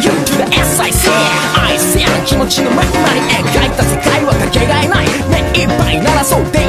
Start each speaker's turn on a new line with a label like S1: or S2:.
S1: the SIC 愛せや気持ちのまんまに描いた世界はかけがえない。目いっぱい鳴らそう。で